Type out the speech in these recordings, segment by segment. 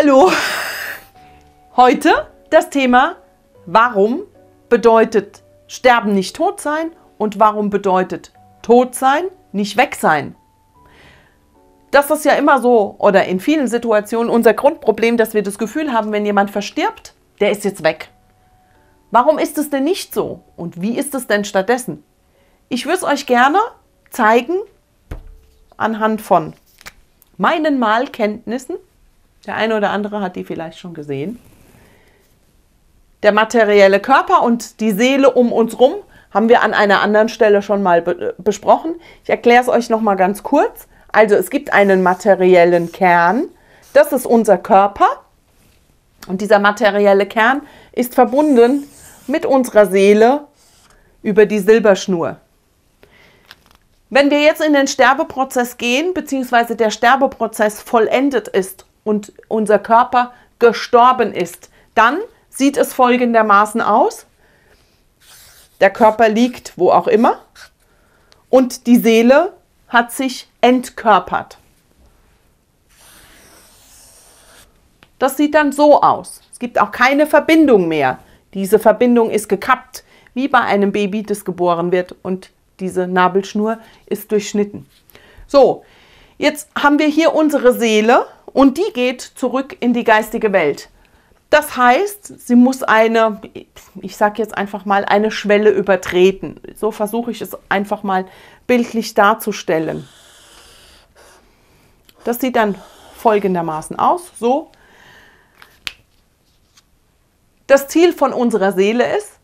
Hallo! Heute das Thema, warum bedeutet Sterben nicht tot sein und warum bedeutet tot sein nicht weg sein. Das ist ja immer so oder in vielen Situationen unser Grundproblem, dass wir das Gefühl haben, wenn jemand verstirbt, der ist jetzt weg. Warum ist es denn nicht so und wie ist es denn stattdessen? Ich würde es euch gerne zeigen anhand von meinen Malkenntnissen der eine oder andere hat die vielleicht schon gesehen. Der materielle Körper und die Seele um uns rum haben wir an einer anderen Stelle schon mal be besprochen. Ich erkläre es euch noch mal ganz kurz. Also es gibt einen materiellen Kern, das ist unser Körper und dieser materielle Kern ist verbunden mit unserer Seele über die Silberschnur. Wenn wir jetzt in den Sterbeprozess gehen, beziehungsweise der Sterbeprozess vollendet ist und unser Körper gestorben ist, dann sieht es folgendermaßen aus. Der Körper liegt wo auch immer und die Seele hat sich entkörpert. Das sieht dann so aus. Es gibt auch keine Verbindung mehr. Diese Verbindung ist gekappt, wie bei einem Baby, das geboren wird und diese Nabelschnur ist durchschnitten. So, jetzt haben wir hier unsere Seele und die geht zurück in die geistige Welt. Das heißt, sie muss eine, ich sage jetzt einfach mal, eine Schwelle übertreten. So versuche ich es einfach mal bildlich darzustellen. Das sieht dann folgendermaßen aus. So. Das Ziel von unserer Seele ist,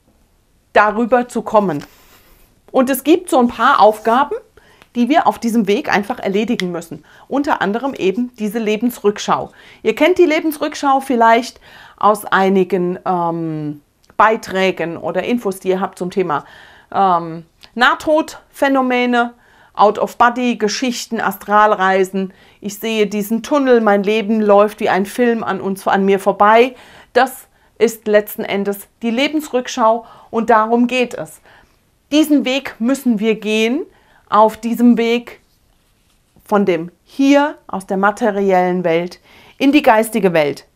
darüber zu kommen. Und es gibt so ein paar Aufgaben, die wir auf diesem Weg einfach erledigen müssen. Unter anderem eben diese Lebensrückschau. Ihr kennt die Lebensrückschau vielleicht aus einigen ähm, Beiträgen oder Infos, die ihr habt zum Thema ähm, Nahtodphänomene, Out-of-Body-Geschichten, Astralreisen. Ich sehe diesen Tunnel, mein Leben läuft wie ein Film an uns, an mir vorbei. Das ist letzten Endes die Lebensrückschau und darum geht es. Diesen Weg müssen wir gehen, auf diesem Weg von dem Hier aus der materiellen Welt in die geistige Welt.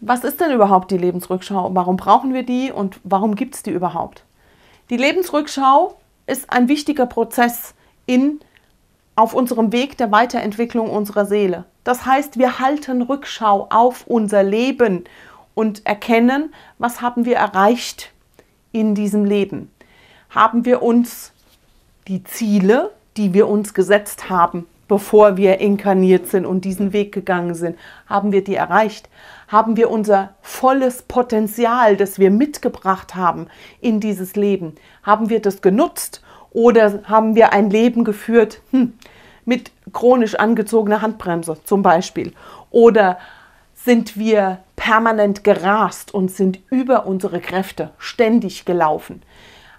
Was ist denn überhaupt die Lebensrückschau? Warum brauchen wir die und warum gibt es die überhaupt? Die Lebensrückschau ist ein wichtiger Prozess in, auf unserem Weg der Weiterentwicklung unserer Seele. Das heißt, wir halten Rückschau auf unser Leben und erkennen, was haben wir erreicht in diesem Leben. Haben wir uns die Ziele, die wir uns gesetzt haben, bevor wir inkarniert sind und diesen Weg gegangen sind, haben wir die erreicht? Haben wir unser volles Potenzial, das wir mitgebracht haben in dieses Leben, haben wir das genutzt oder haben wir ein Leben geführt hm, mit chronisch angezogener Handbremse zum Beispiel? Oder sind wir permanent gerast und sind über unsere Kräfte ständig gelaufen?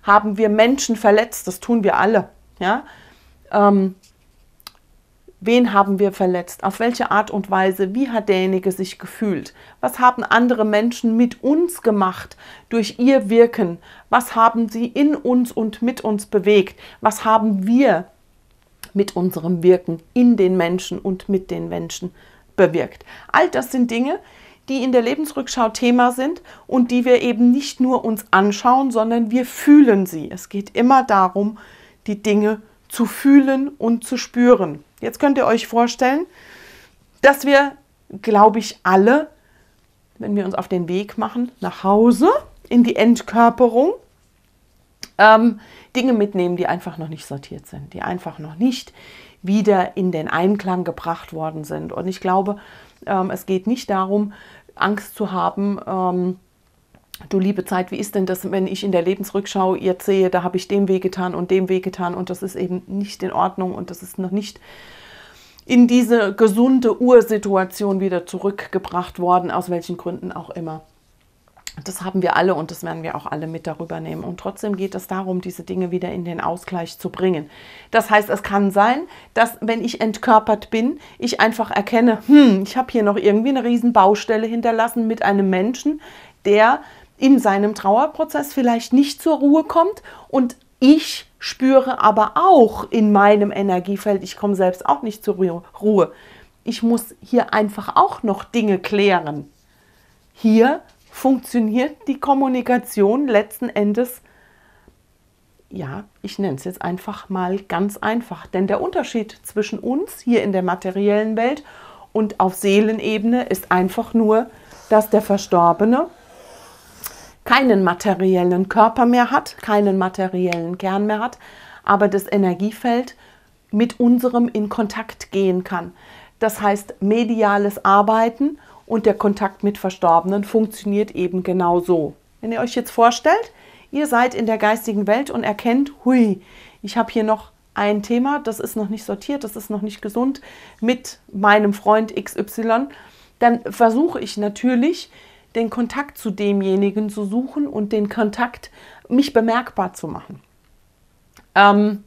Haben wir Menschen verletzt, das tun wir alle. Ja? Ähm, wen haben wir verletzt? Auf welche Art und Weise? Wie hat derjenige sich gefühlt? Was haben andere Menschen mit uns gemacht durch ihr Wirken? Was haben sie in uns und mit uns bewegt? Was haben wir mit unserem Wirken in den Menschen und mit den Menschen bewirkt? All das sind Dinge, die in der Lebensrückschau Thema sind und die wir eben nicht nur uns anschauen, sondern wir fühlen sie. Es geht immer darum, die Dinge zu fühlen und zu spüren. Jetzt könnt ihr euch vorstellen, dass wir, glaube ich, alle, wenn wir uns auf den Weg machen nach Hause in die Entkörperung, ähm, Dinge mitnehmen, die einfach noch nicht sortiert sind, die einfach noch nicht wieder in den Einklang gebracht worden sind. Und ich glaube, ähm, es geht nicht darum, Angst zu haben, ähm, du liebe Zeit, wie ist denn das, wenn ich in der Lebensrückschau jetzt sehe, da habe ich dem wehgetan und dem wehgetan und das ist eben nicht in Ordnung und das ist noch nicht in diese gesunde Ursituation wieder zurückgebracht worden, aus welchen Gründen auch immer. Das haben wir alle und das werden wir auch alle mit darüber nehmen. Und trotzdem geht es darum, diese Dinge wieder in den Ausgleich zu bringen. Das heißt, es kann sein, dass wenn ich entkörpert bin, ich einfach erkenne, hm, ich habe hier noch irgendwie eine riesen Baustelle hinterlassen mit einem Menschen, der in seinem Trauerprozess vielleicht nicht zur Ruhe kommt und ich spüre aber auch in meinem Energiefeld, ich komme selbst auch nicht zur Ruhe. ich muss hier einfach auch noch Dinge klären. Hier funktioniert die Kommunikation letzten Endes, ja, ich nenne es jetzt einfach mal ganz einfach. Denn der Unterschied zwischen uns hier in der materiellen Welt und auf Seelenebene ist einfach nur, dass der Verstorbene keinen materiellen Körper mehr hat, keinen materiellen Kern mehr hat, aber das Energiefeld mit unserem in Kontakt gehen kann. Das heißt, mediales Arbeiten und der Kontakt mit Verstorbenen funktioniert eben genau so. Wenn ihr euch jetzt vorstellt, ihr seid in der geistigen Welt und erkennt, hui, ich habe hier noch ein Thema, das ist noch nicht sortiert, das ist noch nicht gesund mit meinem Freund XY, dann versuche ich natürlich, den Kontakt zu demjenigen zu suchen und den Kontakt mich bemerkbar zu machen. Ähm,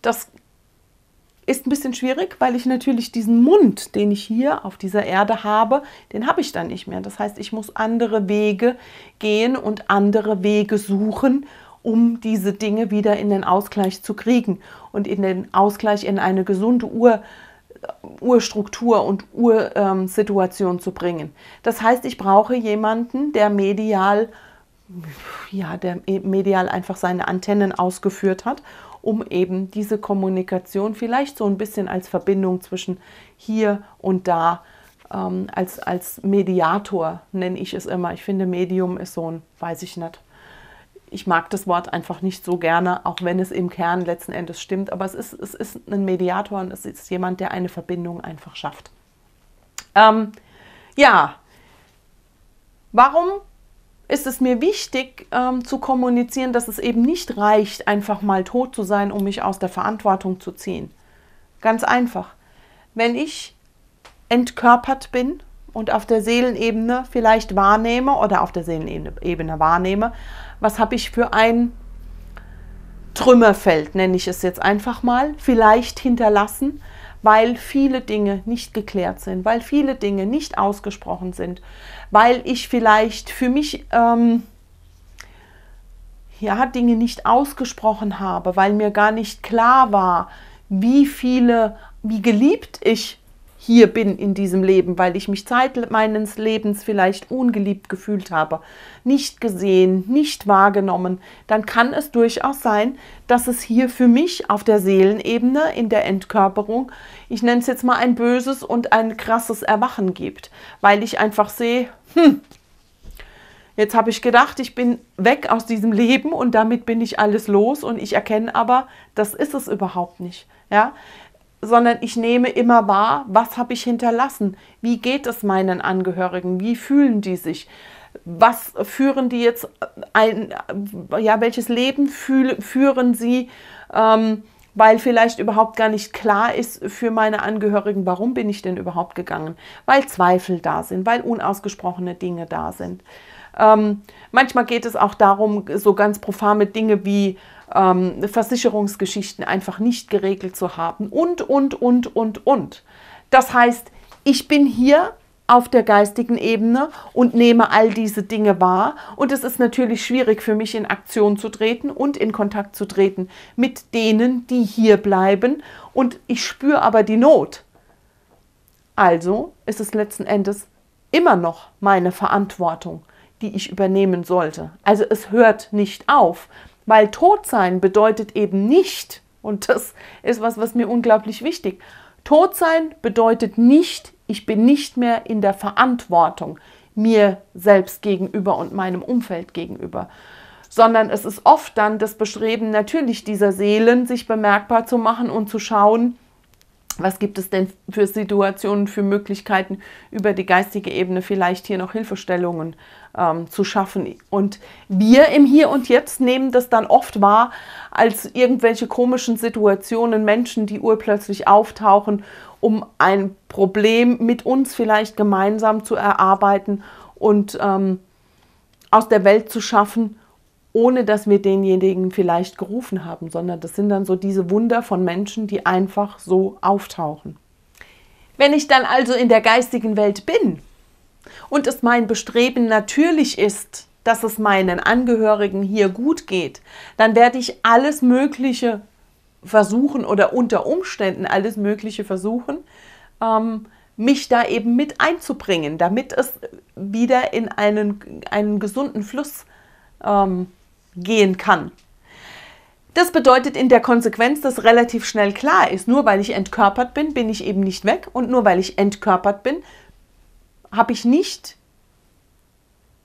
das ist ein bisschen schwierig, weil ich natürlich diesen Mund, den ich hier auf dieser Erde habe, den habe ich dann nicht mehr. Das heißt, ich muss andere Wege gehen und andere Wege suchen, um diese Dinge wieder in den Ausgleich zu kriegen und in den Ausgleich in eine gesunde Ur, Urstruktur und Ursituation ähm, zu bringen. Das heißt, ich brauche jemanden, der medial, ja, der medial einfach seine Antennen ausgeführt hat um eben diese Kommunikation vielleicht so ein bisschen als Verbindung zwischen hier und da, ähm, als, als Mediator nenne ich es immer. Ich finde, Medium ist so ein, weiß ich nicht. Ich mag das Wort einfach nicht so gerne, auch wenn es im Kern letzten Endes stimmt. Aber es ist, es ist ein Mediator und es ist jemand, der eine Verbindung einfach schafft. Ähm, ja, warum ist es mir wichtig ähm, zu kommunizieren, dass es eben nicht reicht, einfach mal tot zu sein, um mich aus der Verantwortung zu ziehen. Ganz einfach. Wenn ich entkörpert bin und auf der Seelenebene vielleicht wahrnehme oder auf der Seelenebene wahrnehme, was habe ich für ein Trümmerfeld, nenne ich es jetzt einfach mal, vielleicht hinterlassen, weil viele Dinge nicht geklärt sind, weil viele Dinge nicht ausgesprochen sind, weil ich vielleicht für mich ähm, ja, Dinge nicht ausgesprochen habe, weil mir gar nicht klar war, wie viele, wie geliebt ich hier bin in diesem Leben, weil ich mich Zeit meines Lebens vielleicht ungeliebt gefühlt habe, nicht gesehen, nicht wahrgenommen, dann kann es durchaus sein, dass es hier für mich auf der Seelenebene in der Entkörperung, ich nenne es jetzt mal ein böses und ein krasses Erwachen gibt, weil ich einfach sehe, hm, Jetzt habe ich gedacht, ich bin weg aus diesem Leben und damit bin ich alles los und ich erkenne aber, das ist es überhaupt nicht. Ja? Sondern ich nehme immer wahr, was habe ich hinterlassen? Wie geht es meinen Angehörigen? Wie fühlen die sich? Was führen die jetzt ein, ja, welches Leben fühl, führen sie? Ähm, weil vielleicht überhaupt gar nicht klar ist für meine Angehörigen, warum bin ich denn überhaupt gegangen? Weil Zweifel da sind, weil unausgesprochene Dinge da sind. Ähm, manchmal geht es auch darum, so ganz profane Dinge wie ähm, Versicherungsgeschichten einfach nicht geregelt zu haben und, und, und, und, und. Das heißt, ich bin hier auf der geistigen Ebene und nehme all diese Dinge wahr. Und es ist natürlich schwierig für mich in Aktion zu treten und in Kontakt zu treten mit denen, die hier bleiben. Und ich spüre aber die Not. Also ist es letzten Endes immer noch meine Verantwortung, die ich übernehmen sollte. Also es hört nicht auf. Weil tot sein bedeutet eben nicht, und das ist was, was mir unglaublich wichtig, tot sein bedeutet nicht, ich bin nicht mehr in der Verantwortung mir selbst gegenüber und meinem Umfeld gegenüber, sondern es ist oft dann das Bestreben natürlich dieser Seelen, sich bemerkbar zu machen und zu schauen, was gibt es denn für Situationen, für Möglichkeiten über die geistige Ebene vielleicht hier noch Hilfestellungen ähm, zu schaffen. Und wir im Hier und Jetzt nehmen das dann oft wahr als irgendwelche komischen Situationen, Menschen, die urplötzlich auftauchen, um ein Problem mit uns vielleicht gemeinsam zu erarbeiten und ähm, aus der Welt zu schaffen ohne dass wir denjenigen vielleicht gerufen haben, sondern das sind dann so diese Wunder von Menschen, die einfach so auftauchen. Wenn ich dann also in der geistigen Welt bin und es mein Bestreben natürlich ist, dass es meinen Angehörigen hier gut geht, dann werde ich alles Mögliche versuchen oder unter Umständen alles Mögliche versuchen, ähm, mich da eben mit einzubringen, damit es wieder in einen, einen gesunden Fluss ähm, gehen kann. Das bedeutet in der Konsequenz, dass relativ schnell klar ist, nur weil ich entkörpert bin, bin ich eben nicht weg und nur weil ich entkörpert bin, habe ich nicht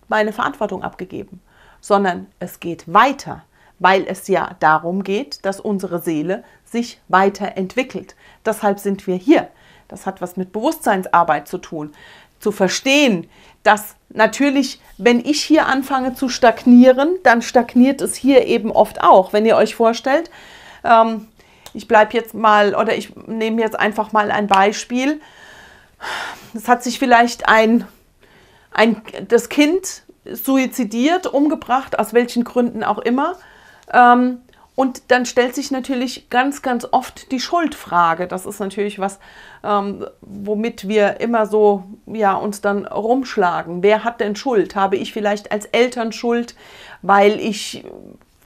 meine Verantwortung abgegeben, sondern es geht weiter, weil es ja darum geht, dass unsere Seele sich weiterentwickelt. Deshalb sind wir hier. Das hat was mit Bewusstseinsarbeit zu tun. Zu verstehen, dass natürlich, wenn ich hier anfange zu stagnieren, dann stagniert es hier eben oft auch. Wenn ihr euch vorstellt, ähm, ich bleibe jetzt mal oder ich nehme jetzt einfach mal ein Beispiel. Es hat sich vielleicht ein, ein das Kind suizidiert, umgebracht, aus welchen Gründen auch immer. Ähm, und dann stellt sich natürlich ganz, ganz oft die Schuldfrage. Das ist natürlich was, ähm, womit wir immer so ja, uns dann rumschlagen. Wer hat denn Schuld? Habe ich vielleicht als Eltern Schuld, weil ich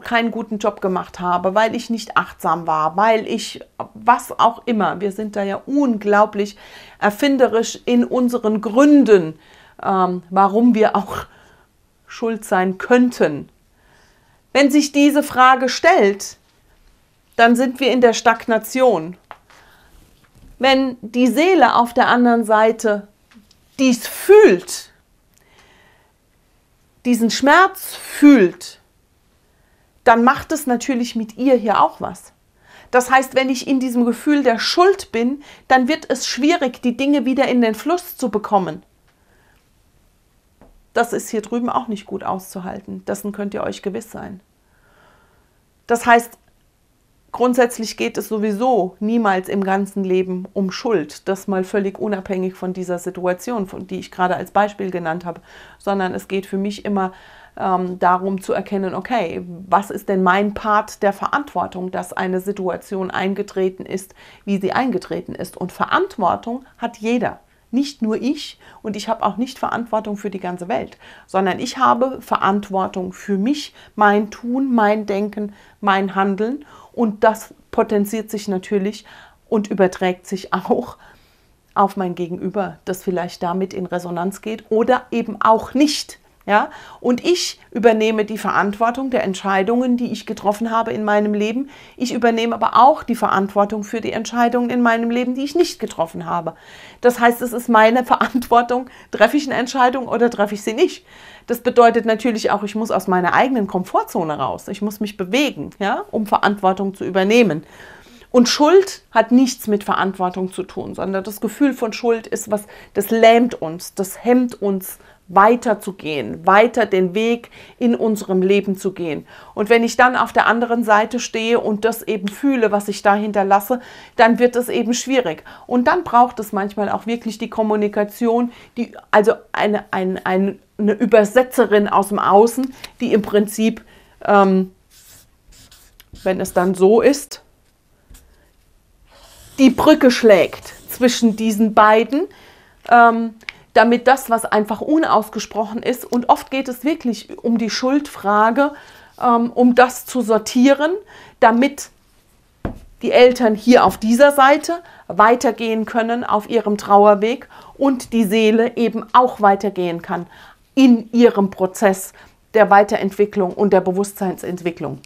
keinen guten Job gemacht habe, weil ich nicht achtsam war, weil ich was auch immer. Wir sind da ja unglaublich erfinderisch in unseren Gründen, ähm, warum wir auch schuld sein könnten. Wenn sich diese Frage stellt, dann sind wir in der Stagnation. Wenn die Seele auf der anderen Seite dies fühlt, diesen Schmerz fühlt, dann macht es natürlich mit ihr hier auch was. Das heißt, wenn ich in diesem Gefühl der Schuld bin, dann wird es schwierig, die Dinge wieder in den Fluss zu bekommen. Das ist hier drüben auch nicht gut auszuhalten. Dessen könnt ihr euch gewiss sein. Das heißt, grundsätzlich geht es sowieso niemals im ganzen Leben um Schuld. Das mal völlig unabhängig von dieser Situation, von die ich gerade als Beispiel genannt habe, sondern es geht für mich immer ähm, darum zu erkennen, okay, was ist denn mein Part der Verantwortung, dass eine Situation eingetreten ist, wie sie eingetreten ist. Und Verantwortung hat jeder nicht nur ich und ich habe auch nicht Verantwortung für die ganze Welt, sondern ich habe Verantwortung für mich, mein Tun, mein Denken, mein Handeln und das potenziert sich natürlich und überträgt sich auch auf mein Gegenüber, das vielleicht damit in Resonanz geht oder eben auch nicht. Ja? Und ich übernehme die Verantwortung der Entscheidungen, die ich getroffen habe in meinem Leben. Ich übernehme aber auch die Verantwortung für die Entscheidungen in meinem Leben, die ich nicht getroffen habe. Das heißt, es ist meine Verantwortung, treffe ich eine Entscheidung oder treffe ich sie nicht. Das bedeutet natürlich auch, ich muss aus meiner eigenen Komfortzone raus. Ich muss mich bewegen, ja, um Verantwortung zu übernehmen. Und Schuld hat nichts mit Verantwortung zu tun, sondern das Gefühl von Schuld ist was, das lähmt uns, das hemmt uns weiterzugehen, weiter den Weg in unserem Leben zu gehen. Und wenn ich dann auf der anderen Seite stehe und das eben fühle, was ich da hinterlasse, dann wird es eben schwierig. Und dann braucht es manchmal auch wirklich die Kommunikation, die, also eine, eine, eine Übersetzerin aus dem Außen, die im Prinzip, ähm, wenn es dann so ist, die Brücke schlägt zwischen diesen beiden. Ähm, damit das, was einfach unausgesprochen ist, und oft geht es wirklich um die Schuldfrage, ähm, um das zu sortieren, damit die Eltern hier auf dieser Seite weitergehen können auf ihrem Trauerweg und die Seele eben auch weitergehen kann in ihrem Prozess der Weiterentwicklung und der Bewusstseinsentwicklung.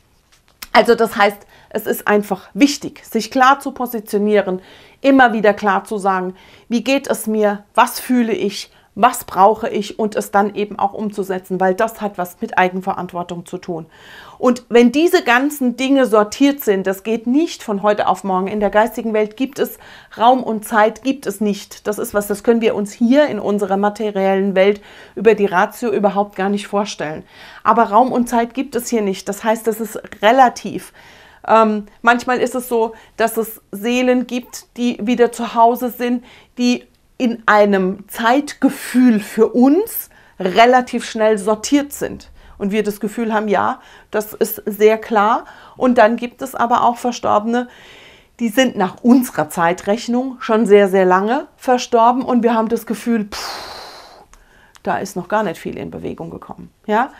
Also das heißt, es ist einfach wichtig, sich klar zu positionieren, immer wieder klar zu sagen, wie geht es mir, was fühle ich, was brauche ich und es dann eben auch umzusetzen, weil das hat was mit Eigenverantwortung zu tun. Und wenn diese ganzen Dinge sortiert sind, das geht nicht von heute auf morgen. In der geistigen Welt gibt es Raum und Zeit, gibt es nicht. Das ist was, das können wir uns hier in unserer materiellen Welt über die Ratio überhaupt gar nicht vorstellen. Aber Raum und Zeit gibt es hier nicht. Das heißt, es ist relativ. Ähm, manchmal ist es so, dass es Seelen gibt, die wieder zu Hause sind, die in einem Zeitgefühl für uns relativ schnell sortiert sind. Und wir das Gefühl haben, ja, das ist sehr klar. Und dann gibt es aber auch Verstorbene, die sind nach unserer Zeitrechnung schon sehr, sehr lange verstorben und wir haben das Gefühl, pff, da ist noch gar nicht viel in Bewegung gekommen. Ja?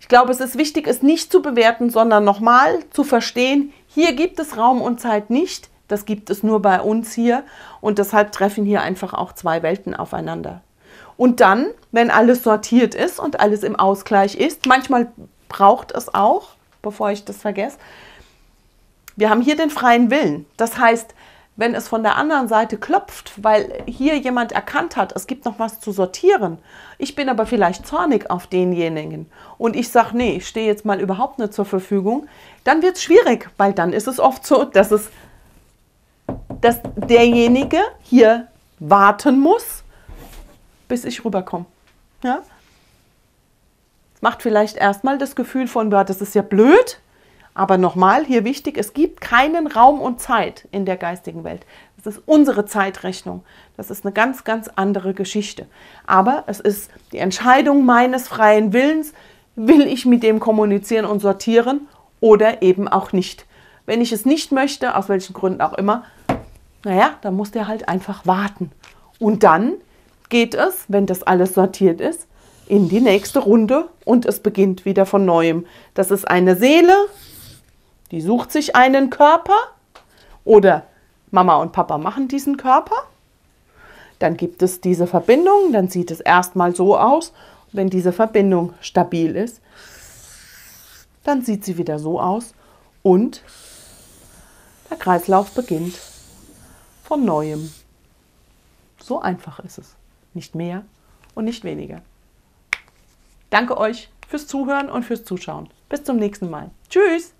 Ich glaube, es ist wichtig, es nicht zu bewerten, sondern nochmal zu verstehen, hier gibt es Raum und Zeit nicht. Das gibt es nur bei uns hier und deshalb treffen hier einfach auch zwei Welten aufeinander. Und dann, wenn alles sortiert ist und alles im Ausgleich ist, manchmal braucht es auch, bevor ich das vergesse, wir haben hier den freien Willen. Das heißt, wenn es von der anderen Seite klopft, weil hier jemand erkannt hat, es gibt noch was zu sortieren. Ich bin aber vielleicht zornig auf denjenigen und ich sage, nee, ich stehe jetzt mal überhaupt nicht zur Verfügung, dann wird es schwierig, weil dann ist es oft so, dass es dass derjenige hier warten muss, bis ich rüberkomme. Ja? Macht vielleicht erstmal das Gefühl von, das ist ja blöd, aber nochmal, hier wichtig, es gibt keinen Raum und Zeit in der geistigen Welt. Das ist unsere Zeitrechnung. Das ist eine ganz, ganz andere Geschichte. Aber es ist die Entscheidung meines freien Willens, will ich mit dem kommunizieren und sortieren oder eben auch nicht. Wenn ich es nicht möchte, aus welchen Gründen auch immer, naja, dann muss der halt einfach warten. Und dann geht es, wenn das alles sortiert ist, in die nächste Runde und es beginnt wieder von neuem. Das ist eine Seele, die sucht sich einen Körper oder Mama und Papa machen diesen Körper. Dann gibt es diese Verbindung, dann sieht es erstmal so aus. Wenn diese Verbindung stabil ist, dann sieht sie wieder so aus und der Kreislauf beginnt von neuem. So einfach ist es. Nicht mehr und nicht weniger. Danke euch fürs Zuhören und fürs Zuschauen. Bis zum nächsten Mal. Tschüss!